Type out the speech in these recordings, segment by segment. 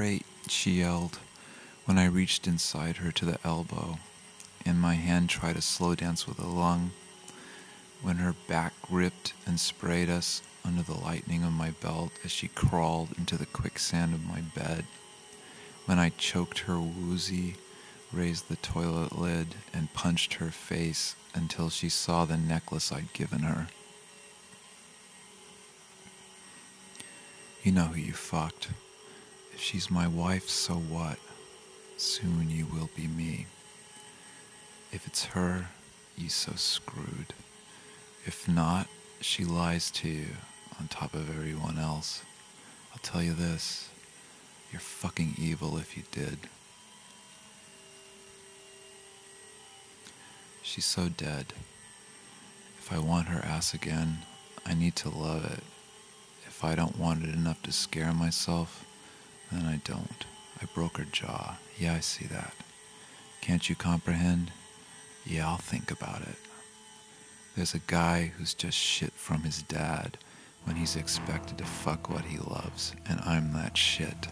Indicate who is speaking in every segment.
Speaker 1: great, she yelled when I reached inside her to the elbow and my hand tried to slow dance with a lung. When her back ripped and sprayed us under the lightning of my belt as she crawled into the quicksand of my bed. When I choked her woozy, raised the toilet lid, and punched her face until she saw the necklace I'd given her. You know who you fucked. She's my wife, so what? Soon you will be me. If it's her, you so screwed. If not, she lies to you on top of everyone else. I'll tell you this, you're fucking evil if you did. She's so dead. If I want her ass again, I need to love it. If I don't want it enough to scare myself, then I don't. I broke her jaw. Yeah, I see that. Can't you comprehend? Yeah, I'll think about it. There's a guy who's just shit from his dad when he's expected to fuck what he loves, and I'm that shit.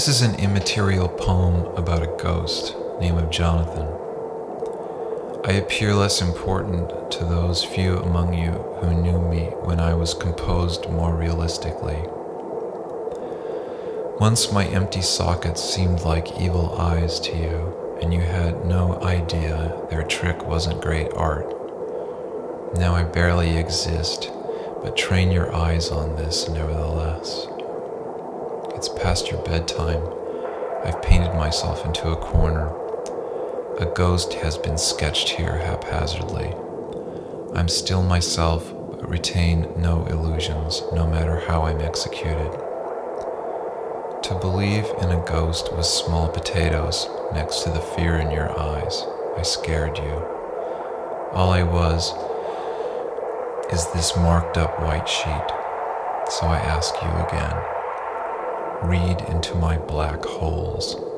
Speaker 2: This is an immaterial poem about a ghost, name of Jonathan. I appear less important to those few among you who knew me when I was composed more realistically. Once my empty sockets seemed like evil eyes to you, and you had no idea their trick wasn't great art. Now I barely exist, but train your eyes on this nevertheless. It's past your bedtime. I've painted myself into a corner. A ghost has been sketched here haphazardly. I'm still myself, but retain no illusions, no matter how I'm executed. To believe in a ghost was small potatoes next to the fear in your eyes. I scared you. All I was is this marked up white sheet. So I ask you again read into my black holes.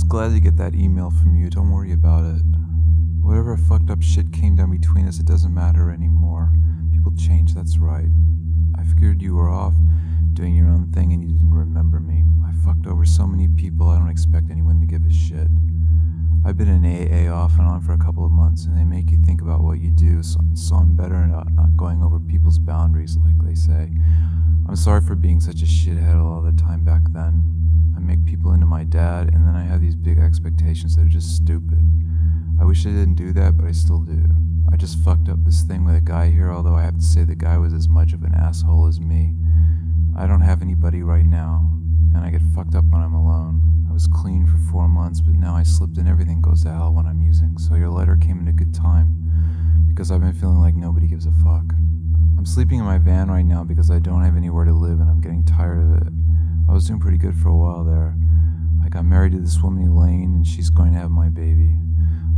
Speaker 1: Was glad to get that email from you. Don't worry about it. Whatever fucked up shit came down between us, it doesn't matter anymore. People change, that's right. I figured you were off doing your own thing and you didn't remember me. I fucked over so many people, I don't expect anyone to give a shit. I've been in AA off and on for a couple of months, and they make you think about what you do, so, so I'm better at not going over people's boundaries, like they say. I'm sorry for being such a shithead all the time back then. I make people into my dad, and then I have these big expectations that are just stupid. I wish I didn't do that, but I still do. I just fucked up this thing with a guy here, although I have to say the guy was as much of an asshole as me. I don't have anybody right now, and I get fucked up when I'm alone. I was clean for four months, but now I slipped and everything goes to hell when I'm using, so your letter came in a good time, because I've been feeling like nobody gives a fuck. I'm sleeping in my van right now because I don't have anywhere to live and I'm getting tired of it. I was doing pretty good for a while there. I got married to this woman Elaine and she's going to have my baby.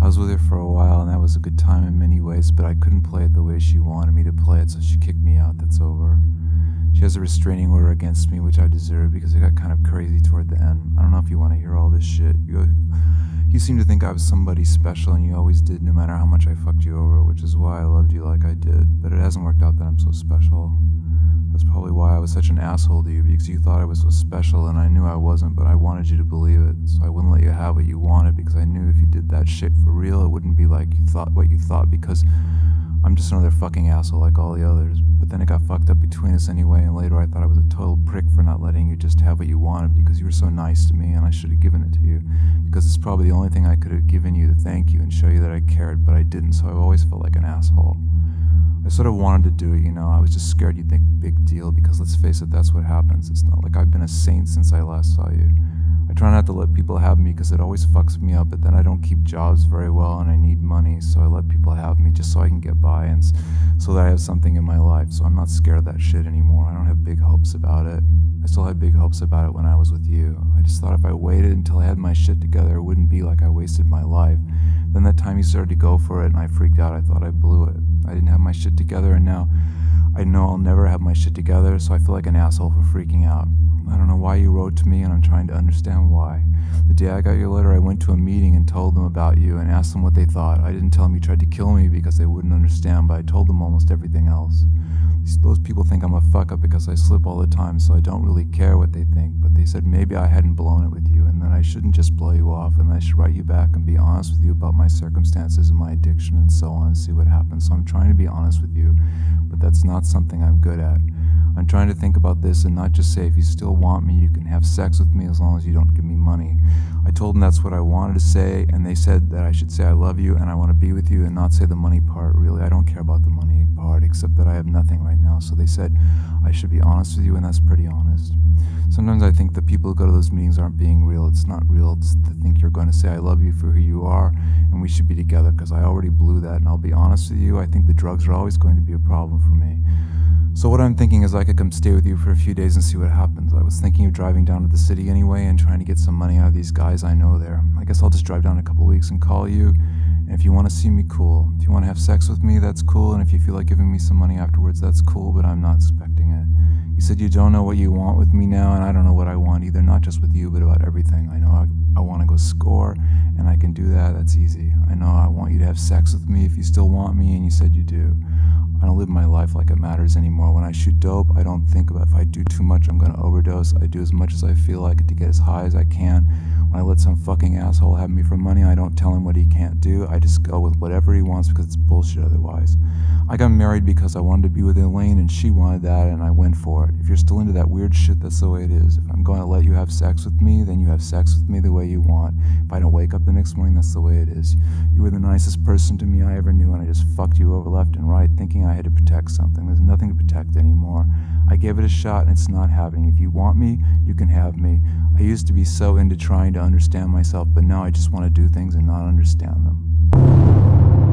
Speaker 1: I was with her for a while and that was a good time in many ways, but I couldn't play it the way she wanted me to play it, so she kicked me out. That's over. She has a restraining order against me, which I deserve because I got kind of crazy toward the end. I don't know if you want to hear all this shit. You, you seem to think I was somebody special, and you always did, no matter how much I fucked you over, which is why I loved you like I did. But it hasn't worked out that I'm so special. That's probably why I was such an asshole to you, because you thought I was so special, and I knew I wasn't, but I wanted you to believe it. So I wouldn't let you have what you wanted, because I knew if you did that shit for real, it wouldn't be like you thought what you thought, because I'm just another fucking asshole like all the others. But then it got fucked up between us anyway, and later I thought I was a total prick for not letting you just have what you wanted because you were so nice to me and I should have given it to you. Because it's probably the only thing I could have given you to thank you and show you that I cared, but I didn't, so I've always felt like an asshole. I sort of wanted to do it, you know, I was just scared you'd think big deal because let's face it, that's what happens. It's not like I've been a saint since I last saw you. I try not to let people have me because it always fucks me up, but then I don't keep jobs very well and I need money, so I let people have me just so I can get by and so that I have something in my life. So I'm not scared of that shit anymore. I don't have big hopes about it. I still had big hopes about it when I was with you. I just thought if I waited until I had my shit together, it wouldn't be like I wasted my life. Then that time you started to go for it and I freaked out. I thought I blew it. I didn't have my shit together and now I know I'll never have my shit together, so I feel like an asshole for freaking out. I don't know why you wrote to me, and I'm trying to understand why. The day I got your letter, I went to a meeting and told them about you and asked them what they thought. I didn't tell them you tried to kill me because they wouldn't understand, but I told them almost everything else. Those people think I'm a fuck up because I slip all the time, so I don't really care what they think. But they said maybe I hadn't blown it with you, and that I shouldn't just blow you off, and I should write you back and be honest with you about my circumstances and my addiction and so on and see what happens. So I'm trying to be honest with you, but that's not something I'm good at. I'm trying to think about this and not just say, if you still want me, you can have sex with me as long as you don't give me money. I told them that's what I wanted to say, and they said that I should say I love you and I want to be with you and not say the money part, really. I don't care about the money part, except that I have nothing right now. So they said I should be honest with you, and that's pretty honest. Sometimes I think the people who go to those meetings aren't being real. It's not real it's to think you're going to say I love you for who you are and we should be together because I already blew that. And I'll be honest with you, I think the drugs are always going to be a problem for me. So what I'm thinking is I could come stay with you for a few days and see what happens. I was thinking of driving down to the city anyway and trying to get some money out of these guys I know there. I guess I'll just drive down a couple weeks and call you. And if you want to see me, cool. If you want to have sex with me, that's cool. And if you feel like giving me some money afterwards, that's cool, but I'm not expecting it. You said you don't know what you want with me now, and I don't know what I want either, not just with you, but about everything. I know I, I want to go score, and I can do that. That's easy. I know I want you to have sex with me if you still want me, and you said you do. I don't live my life like it matters anymore. When I shoot dope, I don't think about if I do too much, I'm gonna overdose. I do as much as I feel like to get as high as I can. When I let some fucking asshole have me for money, I don't tell him what he can't do. I just go with whatever he wants because it's bullshit otherwise. I got married because I wanted to be with Elaine and she wanted that and I went for it. If you're still into that weird shit, that's the way it is. If I'm going to let you have sex with me, then you have sex with me the way you want. If I don't wake up the next morning, that's the way it is. You were the nicest person to me I ever knew and I just fucked you over left and right thinking I had to protect something. There's nothing to protect anymore. I gave it a shot and it's not happening. If you want me, you can have me. I used to be so into trying to understand myself, but now I just want to do things and not understand them.